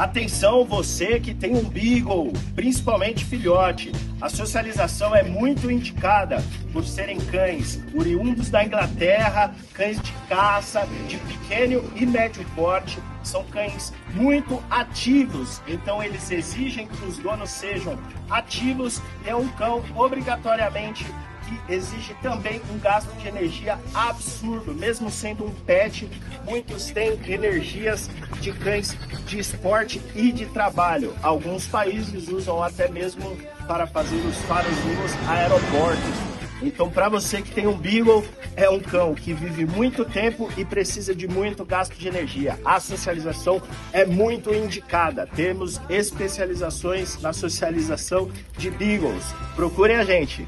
Atenção você que tem um Beagle, principalmente filhote. A socialização é muito indicada por serem cães oriundos da Inglaterra, cães de caça, de pequeno e médio porte. São cães muito ativos, então eles exigem que os donos sejam ativos. É um cão obrigatoriamente que exige também um gasto de energia absurdo, mesmo sendo um pet, muitos têm energias de cães de esporte e de trabalho. Alguns países usam até mesmo para fazer os faros nos aeroportos. Então, para você que tem um Beagle, é um cão que vive muito tempo e precisa de muito gasto de energia. A socialização é muito indicada. Temos especializações na socialização de Beagles. Procurem a gente.